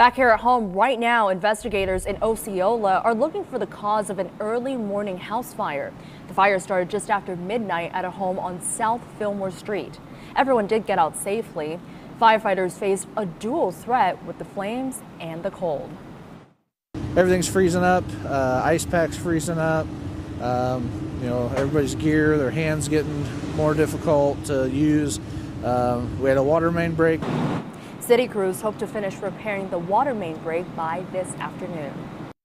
Back here at home right now, investigators in Osceola are looking for the cause of an early morning house fire. The fire started just after midnight at a home on South Fillmore Street. Everyone did get out safely. Firefighters faced a dual threat with the flames and the cold. Everything's freezing up, uh, ice packs freezing up. Um, you know, everybody's gear, their hands getting more difficult to use. Um, we had a water main break. City crews hope to finish repairing the water main break by this afternoon.